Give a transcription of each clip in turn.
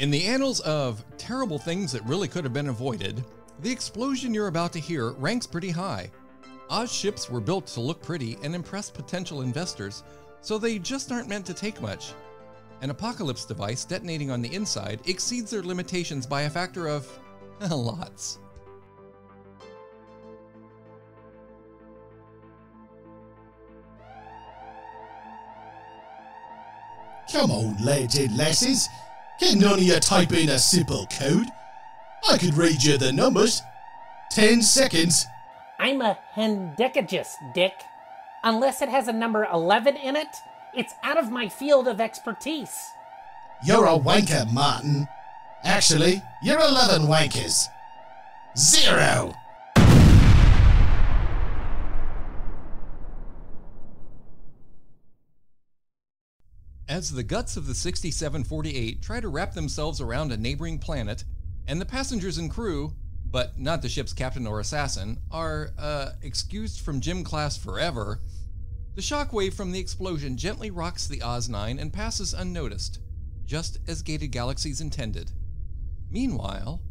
In the annals of terrible things that really could have been avoided, the explosion you're about to hear ranks pretty high. Oz ships were built to look pretty and impress potential investors, so they just aren't meant to take much. An apocalypse device detonating on the inside exceeds their limitations by a factor of lots. Come on, lads and lasses. Can none of you type in a simple code? I could read you the numbers. Ten seconds. I'm a hendecapus, Dick. Unless it has a number 11 in it, it's out of my field of expertise. You're a wanker, Martin. Actually, you're 11 wankers. Zero. As the guts of the 6748 try to wrap themselves around a neighboring planet, and the passengers and crew, but not the ship's captain or assassin, are, uh, excused from gym class forever, the shockwave from the explosion gently rocks the Oz 9 and passes unnoticed, just as Gated Galaxies intended. Meanwhile,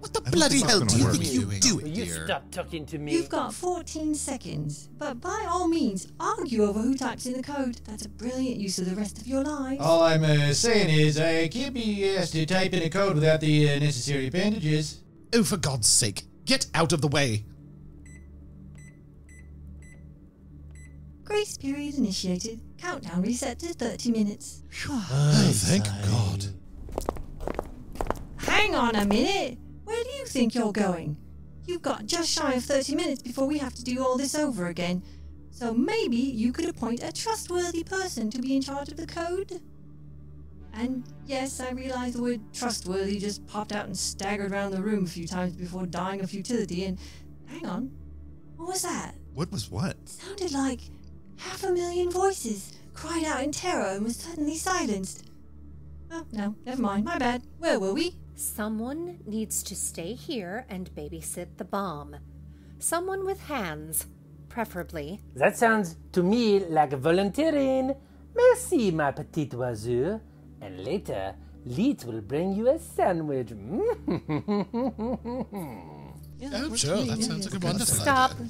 What the don't bloody hell do you think you're Will doing You stop talking to me. You've got 14 seconds, but by all means, argue over who types in the code. That's a brilliant use of the rest of your lives. All I'm uh, saying is I can't be asked to type in a code without the uh, necessary appendages. Oh, for God's sake, get out of the way. Grace period initiated. Countdown reset to 30 minutes. Oh, thank God. Hang on a minute. Where do you think you're going? You've got just shy of 30 minutes before we have to do all this over again. So maybe you could appoint a trustworthy person to be in charge of the code? And yes, I realize the word trustworthy just popped out and staggered around the room a few times before dying of futility. And hang on, what was that? What was what? It sounded like half a million voices cried out in terror and was suddenly silenced. Oh, no, never mind, my bad. Where were we? Someone needs to stay here and babysit the bomb. Someone with hands, preferably. That sounds to me like volunteering. Merci, ma petite oiseau. And later, Leet will bring you a sandwich. Oh, sure, that sounds like a wonderful Stop. idea.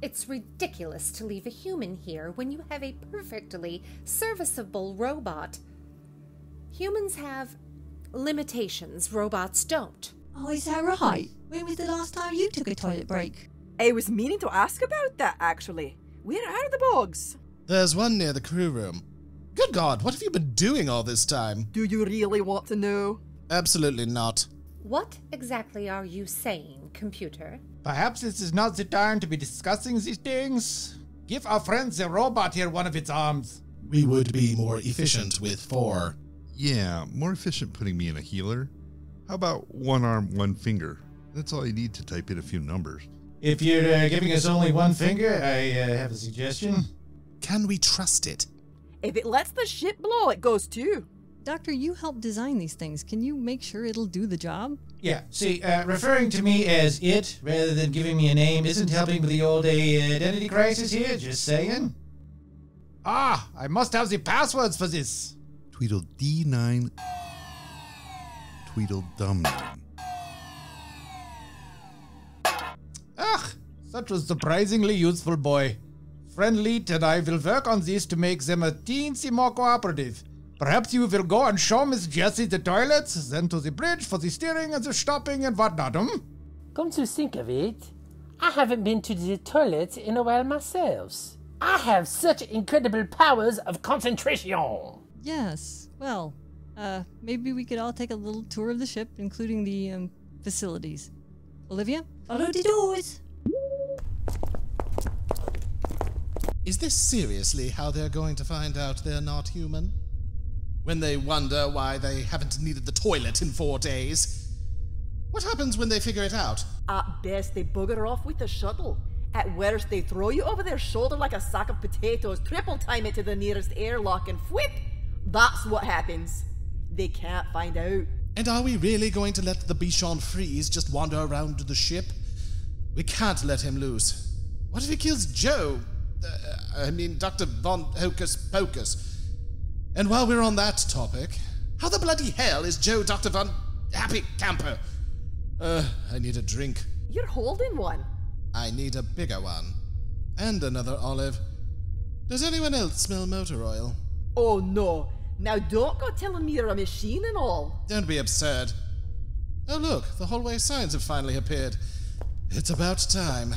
It's ridiculous to leave a human here when you have a perfectly serviceable robot. Humans have limitations, robots don't. Oh, is that right? When was the last time you took a toilet break? I was meaning to ask about that actually. Where are the bugs? There's one near the crew room. Good God, what have you been doing all this time? Do you really want to know? Absolutely not. What exactly are you saying, computer? Perhaps this is not the time to be discussing these things. Give our friend the robot here one of its arms. We would be more efficient with four. Yeah, more efficient putting me in a healer. How about one arm, one finger? That's all you need to type in a few numbers. If you're uh, giving us only one finger, I uh, have a suggestion. Can we trust it? If it lets the ship blow, it goes too. Doctor, you helped design these things. Can you make sure it'll do the job? Yeah, see, uh, referring to me as it rather than giving me a name isn't helping with the old uh, identity crisis here, just saying. Ah, I must have the passwords for this. Tweedle D9. Tweedle Dum 9. Ach, such a surprisingly useful boy. Friend Leet and I will work on this to make them a teensy more cooperative. Perhaps you will go and show Miss Jessie the toilets, then to the bridge for the steering and the stopping and whatnot, hmm? Come to think of it, I haven't been to the toilets in a while myself. I have such incredible powers of concentration. Yes. Well, uh, maybe we could all take a little tour of the ship, including the um, facilities. Olivia? Follow the doors. Is this seriously how they're going to find out they're not human? When they wonder why they haven't needed the toilet in four days? What happens when they figure it out? At best, they bugger off with the shuttle. At worst, they throw you over their shoulder like a sack of potatoes, triple time it to the nearest airlock, and whip! That's what happens. They can't find out. And are we really going to let the Bichon Frise just wander around the ship? We can't let him loose. What if he kills Joe? Uh, I mean, Dr. Von Hocus Pocus. And while we're on that topic, How the bloody hell is Joe Dr. Von Happy Camper? Uh, I need a drink. You're holding one. I need a bigger one. And another olive. Does anyone else smell motor oil? Oh no. Now don't go telling me you're a machine and all. Don't be absurd. Oh, look, the hallway signs have finally appeared. It's about time.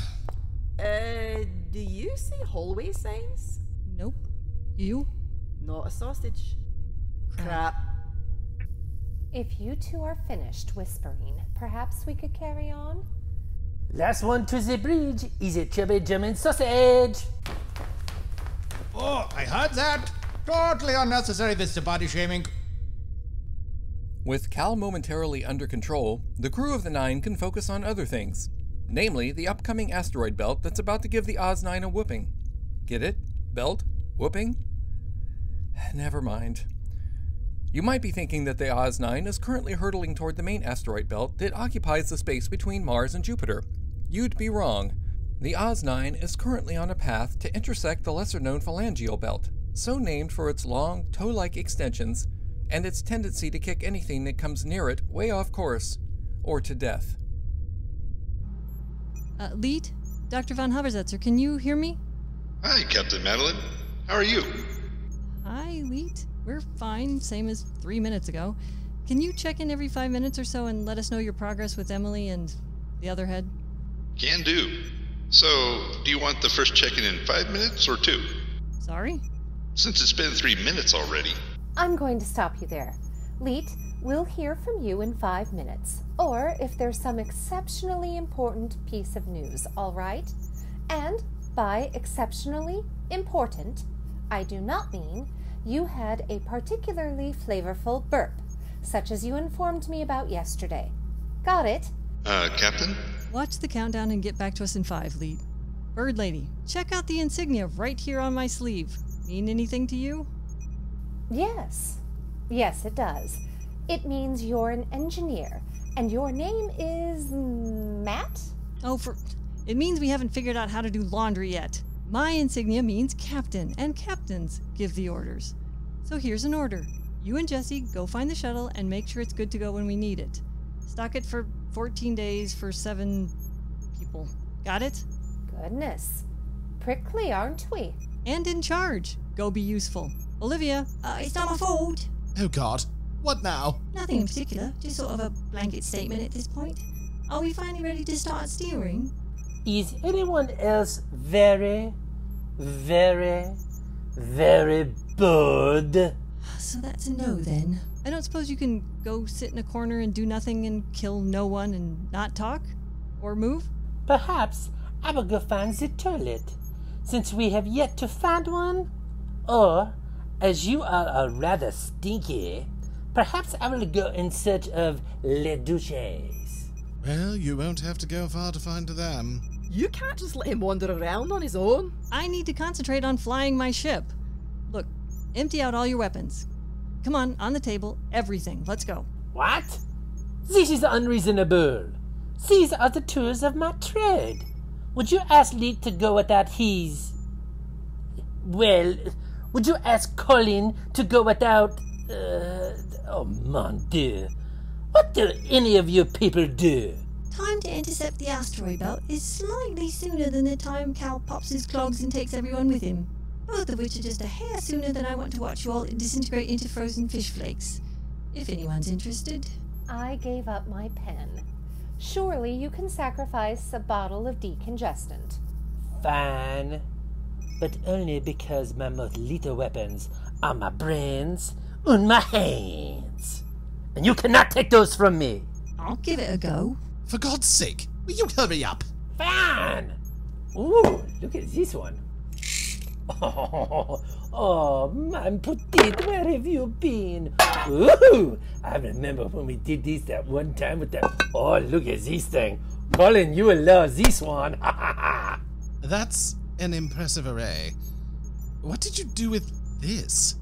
Uh, do you see hallway signs? Nope. You? Not a sausage. Crap. If you two are finished whispering, perhaps we could carry on? Last one to the bridge is a chubby German sausage. Oh, I heard that. Totally unnecessary, this body shaming. With Cal momentarily under control, the crew of the Nine can focus on other things, namely the upcoming asteroid belt that's about to give the Oz 9 a whooping. Get it? Belt? Whooping? Never mind. You might be thinking that the Oz 9 is currently hurtling toward the main asteroid belt that occupies the space between Mars and Jupiter. You'd be wrong. The Oz 9 is currently on a path to intersect the lesser known phalangeal belt, so named for its long, toe like extensions and its tendency to kick anything that comes near it way off course, or to death. Uh, Leet? Dr. Von Habersetzer, can you hear me? Hi, Captain Madeline. How are you? Hi, Leet. We're fine, same as three minutes ago. Can you check in every five minutes or so and let us know your progress with Emily and the other head? Can do. So, do you want the first check in in five minutes or two? Sorry? Since it's been three minutes already. I'm going to stop you there. Leet, we'll hear from you in five minutes. Or if there's some exceptionally important piece of news, all right? And by exceptionally important, I do not mean you had a particularly flavorful burp, such as you informed me about yesterday. Got it? Uh, Captain? Watch the countdown and get back to us in five, Leet. Bird Lady, check out the insignia right here on my sleeve. Mean anything to you? Yes. Yes, it does. It means you're an engineer, and your name is Matt? Oh, for. It means we haven't figured out how to do laundry yet. My insignia means captain, and captains give the orders. So here's an order. You and Jessie go find the shuttle and make sure it's good to go when we need it. Stock it for 14 days for seven people. Got it? Goodness. Prickly, aren't we? And in charge. Go be useful. Olivia, Uh, it's not my fault. Oh, God. What now? Nothing in particular, just sort of a blanket statement at this point. Are we finally ready to start steering? Is anyone else very, very, very bored? So that's a no then. I don't suppose you can go sit in a corner and do nothing and kill no one and not talk? Or move? Perhaps I will go find the toilet, since we have yet to find one. Or, as you are a rather stinky, perhaps I will go in search of les douches. Well, you won't have to go far to find them. You can't just let him wander around on his own. I need to concentrate on flying my ship. Look, empty out all your weapons. Come on, on the table, everything. Let's go. What? This is unreasonable. These are the tools of my trade. Would you ask Leet to go without his. Well, would you ask Colin to go without. Uh, oh, mon dieu. What do any of you people do? Time to intercept the asteroid belt is slightly sooner than the time Cal pops his clogs and takes everyone with him. Both of which are just a hair sooner than I want to watch you all disintegrate into frozen fish flakes. If anyone's interested. I gave up my pen. Surely you can sacrifice a bottle of decongestant. Fine. But only because my most lethal weapons are my brains and my hands. And you cannot take those from me. I'll give it a go. For God's sake, will you hurry up? Fine. Ooh, look at this one. Oh, oh, man, petite, where have you been? Ooh, I remember when we did this that one time with that. Oh, look at this thing. Colin, you will love this one. Ha ha ha. That's an impressive array. What did you do with this?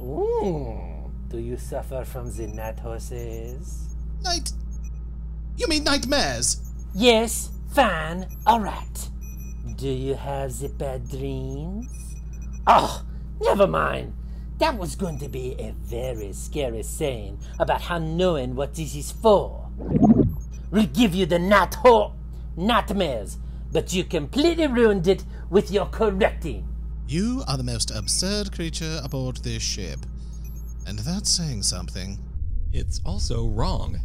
Ooh, do you suffer from the night horses? Night. You mean nightmares? Yes, fine, alright. Do you have the bad dreams? Oh, never mind. That was going to be a very scary saying about how knowing what this is for We'll give you the night ho- nightmares, but you completely ruined it with your correcting. You are the most absurd creature aboard this ship. And that's saying something. It's also wrong.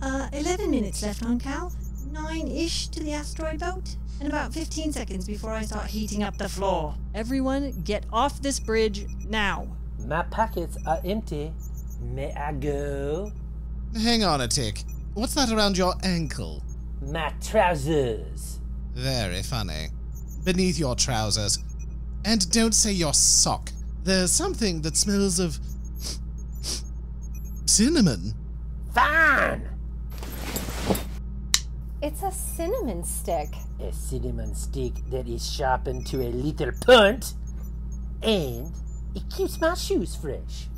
Uh, 11 minutes left on Cal. 9 ish to the asteroid belt. And about 15 seconds before I start heating up the floor. Everyone, get off this bridge now. My pockets are empty. May I go? Hang on a tick. What's that around your ankle? My trousers. Very funny. Beneath your trousers. And don't say your sock. There's something that smells of. cinnamon. Fine! It's a cinnamon stick. A cinnamon stick that is sharpened to a little punt point, and it keeps my shoes fresh.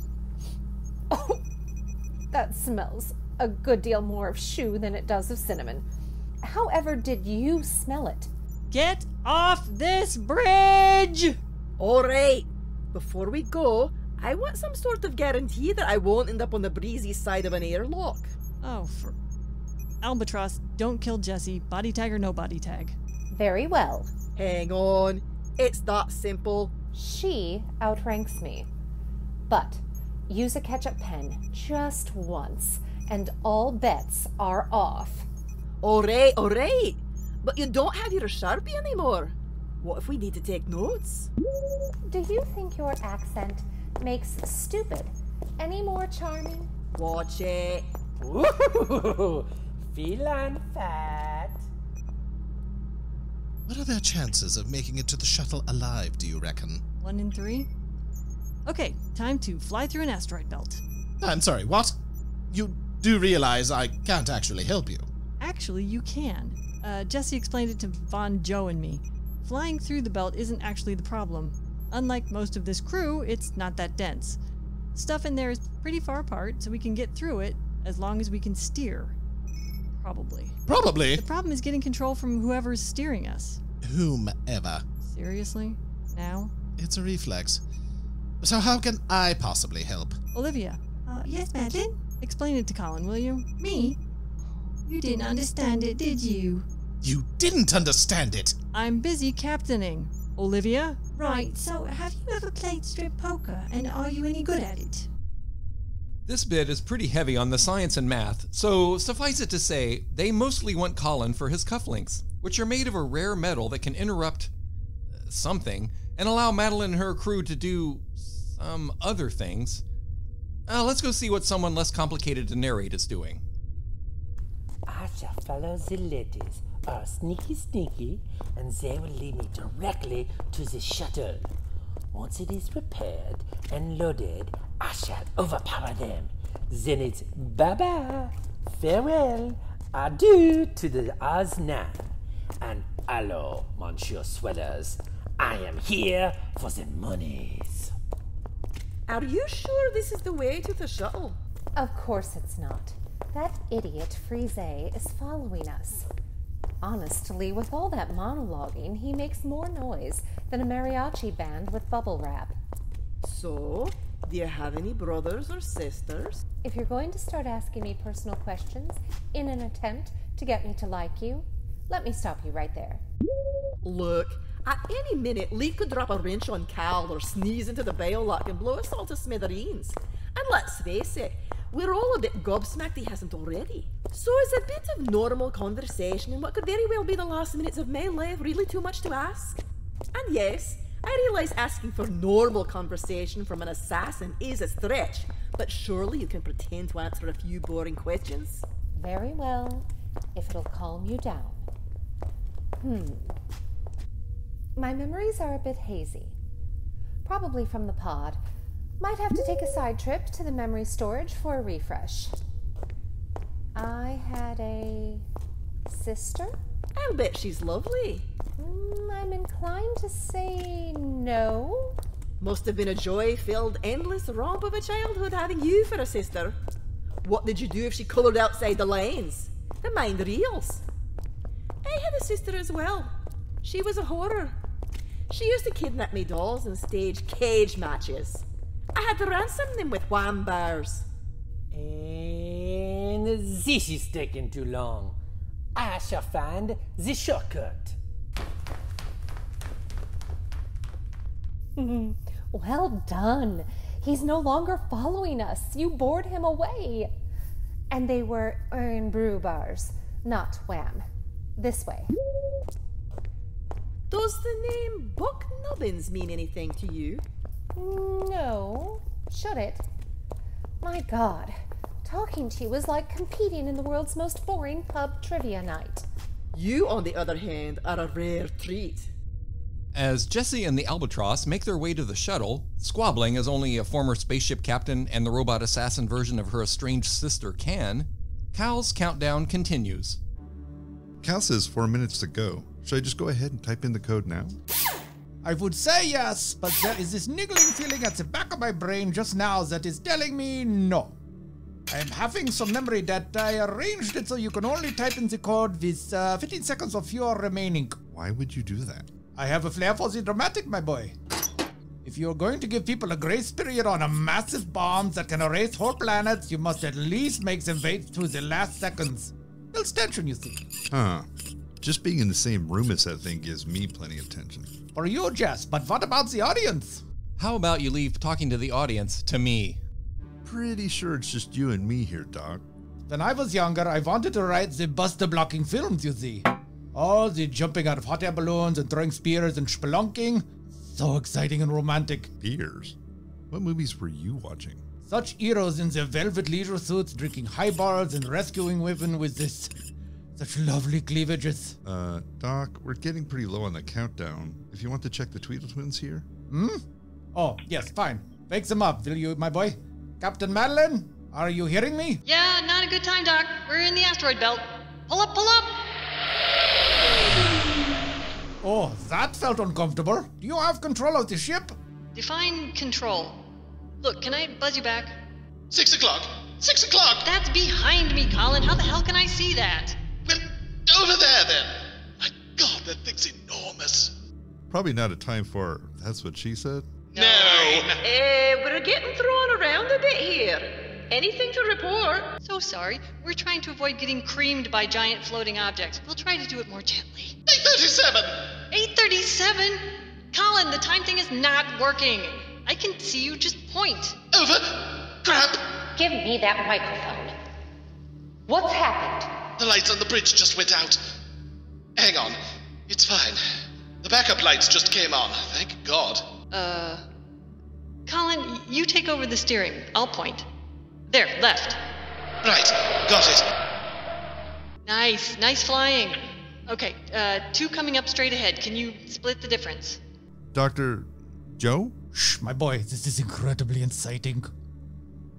Oh, that smells a good deal more of shoe than it does of cinnamon. However, did you smell it? Get off this bridge! Alright, before we go, I want some sort of guarantee that I won't end up on the breezy side of an airlock. Oh, for. Albatross, don't kill Jessie. Body tag or no body tag. Very well. Hang on, it's that simple. She outranks me. But use a ketchup pen just once, and all bets are off. Alright, alright, but you don't have your Sharpie anymore. What if we need to take notes? Do you think your accent makes stupid any more charming? Watch it. Ooh, feline fat. What are their chances of making it to the shuttle alive, do you reckon? One in three. Okay, time to fly through an asteroid belt. I'm sorry, what? You do realize I can't actually help you. Actually, you can. Uh, Jessie explained it to Von Joe and me. Flying through the belt isn't actually the problem. Unlike most of this crew, it's not that dense. Stuff in there is pretty far apart, so we can get through it as long as we can steer. Probably. Probably. The problem is getting control from whoever's steering us. Whomever. Seriously? Now? It's a reflex. So how can I possibly help? Olivia, Uh, yes, Madeline? explain it to Colin, will you? Me? You didn't understand it, did you? You didn't understand it. I'm busy captaining. Olivia? Right, so have you ever played strip poker, and are you any good at it? This bit is pretty heavy on the science and math, so suffice it to say, they mostly want Colin for his cufflinks, which are made of a rare metal that can interrupt uh, something and allow Madeline and her crew to do some other things. Uh, let's go see what someone less complicated to narrate is doing. I shall follow the ladies, are sneaky sneaky, and they will lead me directly to the shuttle. Once it is prepared and loaded, I shall overpower them. Then it's bye bye, farewell, adieu to the Oz 9. And hello, Monsieur Sweaters. I am here for the monies. Are you sure this is the way to the shuttle? Of course it's not. That idiot Frise is following us. Honestly, with all that monologuing, he makes more noise than a mariachi band with bubble wrap. So, do you have any brothers or sisters? If you're going to start asking me personal questions in an attempt to get me to like you, let me stop you right there. Look, at any minute, Leet could drop a wrench on Cal or sneeze into the bail lock and blow us all to smithereens. And let's face it, we're all a bit gobsmacked he hasn't already. So is a bit of normal conversation in what could very well be the last minutes of my life really too much to ask? And yes, I realize asking for normal conversation from an assassin is a stretch, but surely you can pretend to answer a few boring questions. Very well, if it'll calm you down. Hmm. My memories are a bit hazy. Probably from the pod. Might have to take a side trip to the memory storage for a refresh. I had a sister? I'll bet she's lovely. Mm, I'm inclined to say no. Must have been a joy filled, endless romp of a childhood having you for a sister. What did you do if she coloured outside the lines? The mind reels. I had a sister as well. She was a horror. She used to kidnap me dolls and stage cage matches. I had to ransom them with wham bars. And this is taking too long. I shall find the shortcut. Well done. He's no longer following us. You bored him away. And they were in brew bars, not wham. This way. Does the name Buck Nubbins mean anything to you? No. Should it? My god. Talking to you is like competing in the world's most boring pub trivia night. You, on the other hand, are a rare treat. As Jessie and the Albatross make their way to the shuttle, squabbling as only a former spaceship captain and the robot assassin version of her estranged sister can, Cal's countdown continues. Cal says four minutes to go. Should I just go ahead and type in the code now? I would say yes, but there is this niggling feeling at the back of my brain just now that is telling me no. I am having some memory that I arranged it so you can only type in the code with uh, 15 seconds of fuel remaining. Why would you do that? I have a flair for the dramatic, my boy. If you're going to give people a grace period on a massive bomb that can erase whole planets, you must at least make them wait through the last seconds. Builds tension, you see. Huh. Just being in the same room as that thing gives me plenty of tension. For you, Jess, but what about the audience? How about you leave talking to the audience to me? Pretty sure it's just you and me here, Doc. When I was younger, I wanted to write the buster blocking films, you see. All the jumping out of hot air balloons and throwing spears and spelunking. So exciting and romantic. Spears? What movies were you watching? Such heroes in their velvet leisure suits drinking highballs and rescuing women with this. such lovely cleavages. Uh, Doc, we're getting pretty low on the countdown. If you want to check the Tweedle Twins here. Hmm? Oh, yes, fine. Wake them up, will you, my boy? Captain Madeline, are you hearing me? Yeah, not a good time, Doc. We're in the asteroid belt. Pull up, pull up! Oh, that felt uncomfortable. Do you have control of the ship? Define control. Look, can I buzz you back? Six o'clock! Six o'clock! That's behind me, Colin. How the hell can I see that? Well, over there then! My god, that thing's enormous! Probably not a time for that's what she said. No! Eh, we're getting thrown around a bit here. Anything to report? So sorry. We're trying to avoid getting creamed by giant floating objects. We'll try to do it more gently. 837! 837? Colin, the time thing is not working. I can see you just point. Over! Crap! Give me that microphone. What's happened? The lights on the bridge just went out. Hang on. It's fine. The backup lights just came on. Thank God. Uh. Colin, you take over the steering. I'll point. There, left. Right. Got it. Nice, nice flying. Okay, uh, two coming up straight ahead. Can you split the difference? Dr. Joe? Shh, my boy, this is incredibly inciting.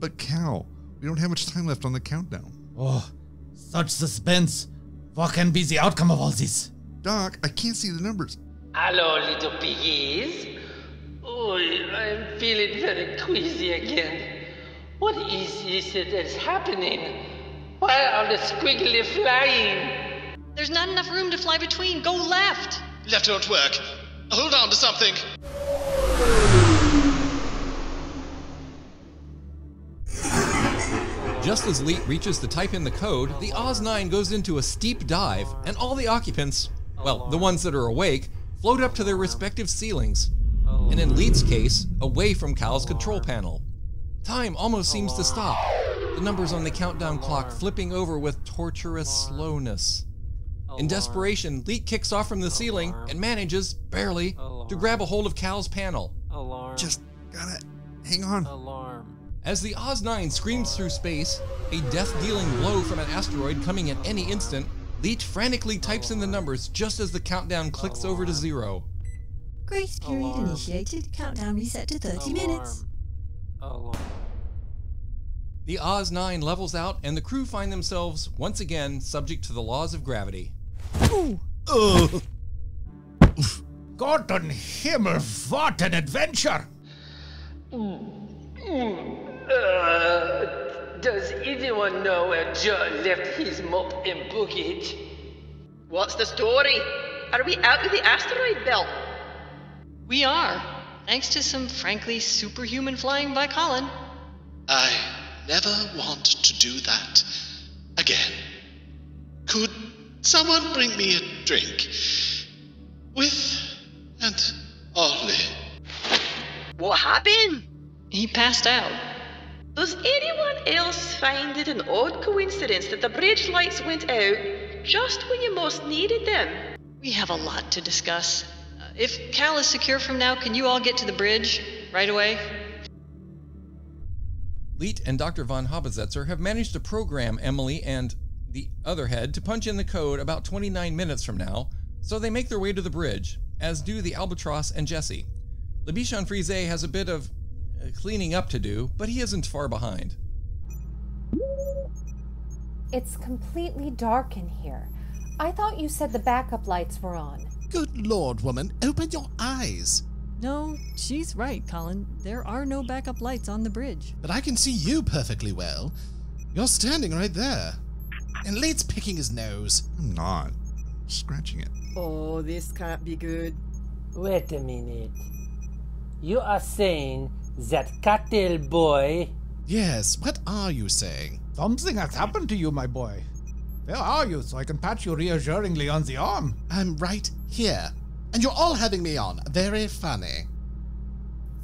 But Cal, we don't have much time left on the countdown. Oh, such suspense. What can be the outcome of all this? Doc, I can't see the numbers. Hello, little piggies. Oh, I'm feeling very queasy again. What is this that is happening? Why are the squiggly flying? There's not enough room to fly between. Go left. Left won't work. Hold on to something. Just as Leet reaches to type in the code, the Oz 9 goes into a steep dive, and all the occupants, well, the ones that are awake, float up to their respective ceilings. And in Leet's case, away from Cal's control panel. Time almost seems to stop, the numbers on the countdown clock flipping over with torturous slowness. In desperation, Leet kicks off from the ceiling and manages, barely, to grab a hold of Cal's panel. Just gotta hang on. As the Oz 9 screams through space, a death dealing blow from an asteroid coming at any instant, Leet frantically types in the numbers just as the countdown clicks over to zero. Grace period initiated. Countdown reset to 30 minutes. The Oz 9 levels out, and the crew find themselves once again subject to the laws of gravity. Ugh. Gott und Himmel, what an adventure! Uh, does anyone know where Joe left his mop and bucket? What's the story? Are we out of the asteroid belt? We are. Thanks to some frankly superhuman flying by Colin. I never want to do that again. Could someone bring me a drink? With and only. What happened? He passed out. Does anyone else find it an odd coincidence that the bridge lights went out just when you most needed them? We have a lot to discuss. If Cal is secure from now, can you all get to the bridge right away? Leet and Dr. von Habesetzer have managed to program Emily and the other head to punch in the code about 29 minutes from now, so they make their way to the bridge, as do the Albatross and Jessie. Le Bichon Frise has a bit of uh, cleaning up to do, but he isn't far behind. It's completely dark in here. I thought you said the backup lights were on. Good lord, woman, open your eyes. No, she's right, Colin. There are no backup lights on the bridge. But I can see you perfectly well. You're standing right there. And Leet's picking his nose. I'm not. Scratching it. Oh, this can't be good. Wait a minute. You are saying that cocktail boy. Yes, what are you saying? Something has happened to you, my boy. Where are you so I can pat you reassuringly on the arm? I'm right here. And you're all having me on. Very funny.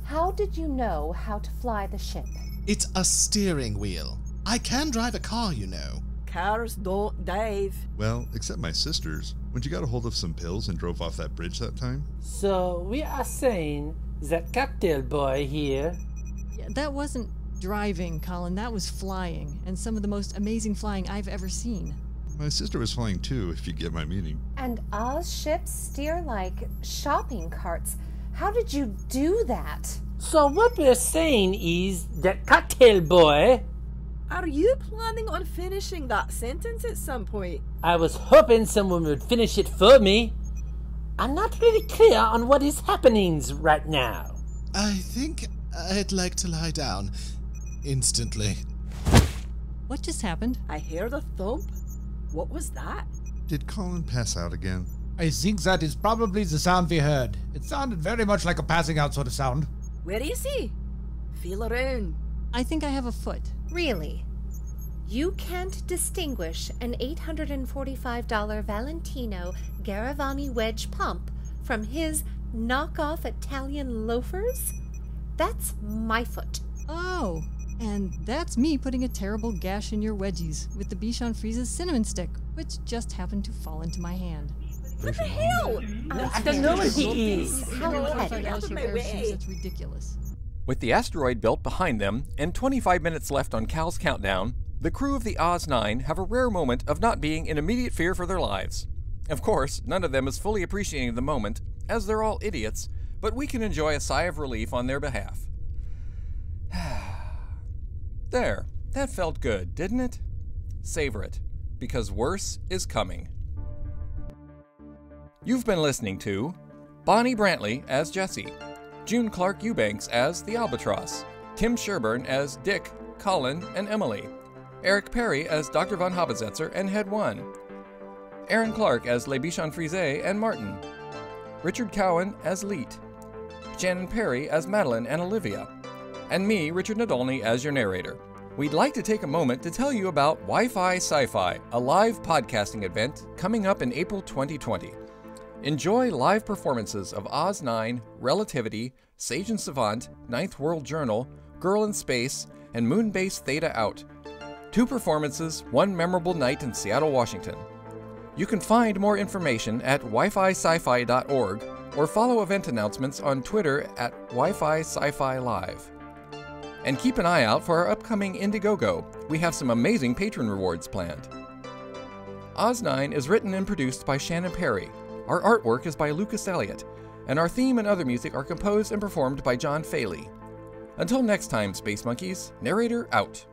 How did you know how to fly the ship? It's a steering wheel. I can drive a car, you know. Cars don't dive. Well, except my sister's. When she got a hold of some pills and drove off that bridge that time. So we are saying that cocktail boy here. Yeah, that wasn't driving, Colin. That was flying, and some of the most amazing flying I've ever seen. My sister was flying too, if you get my meaning. And Oz ships steer like shopping carts. How did you do that? So what we're saying is that cocktail boy. Are you planning on finishing that sentence at some point? I was hoping someone would finish it for me. I'm not really clear on what is happening right now. I think I'd like to lie down. Instantly. What just happened? I heard a thump. What was that? Did Colin pass out again? I think that is probably the sound we heard. It sounded very much like a passing out sort of sound. Where is he? Feel around. I think I have a foot. Really? You can't distinguish an $845 Valentino Garavani wedge pump from his knockoff Italian loafers? That's my foot. Oh, and that's me putting a terrible gash in your wedgies with the Bichon Frise's cinnamon stick, which just happened to fall into my hand. What the hell? I don't know what he is. How $45 petty. Out of for my a pair of shoes, way. that's ridiculous. With the asteroid belt behind them and 25 minutes left on Cal's countdown, the crew of the Oz 9 have a rare moment of not being in immediate fear for their lives. Of course, none of them is fully appreciating the moment, as they're all idiots, but we can enjoy a sigh of relief on their behalf. There, that felt good, didn't it? Savor it, because worse is coming. You've been listening to Bonnie Brantley as Jessie, June Clark Eubanks as the Albatross, Tim Sherburn as Dick, Colin, and Emily, Eric Perry as Dr. Von Habesetzer and Head 1, Aaron Clark as Le Bichon Frise and Martin, Richard Cowen as Leet, Shannon Perry as Madeline and Olivia, and me, Richard Nadolny, as your narrator. We'd like to take a moment to tell you about Wi Fi Sci Fi, a live podcasting event coming up in April 2020. Enjoy live performances of Oz 9, Relativity, Sage and Savant, Ninth World Journal, Girl in Space, and Moonbase Theta Out. Two performances, one memorable night in Seattle, Washington. You can find more information at wi-fi-sci-fi.org or follow event announcements on Twitter at Wi-Fi Sci-Fi Live. And keep an eye out for our upcoming Indiegogo. We have some amazing patron rewards planned. Oz9 is written and produced by Shannon Perry. Our artwork is by Lucas Elliott, and our theme and other music are composed and performed by John Faley. Until next time, Space Monkeys, narrator out.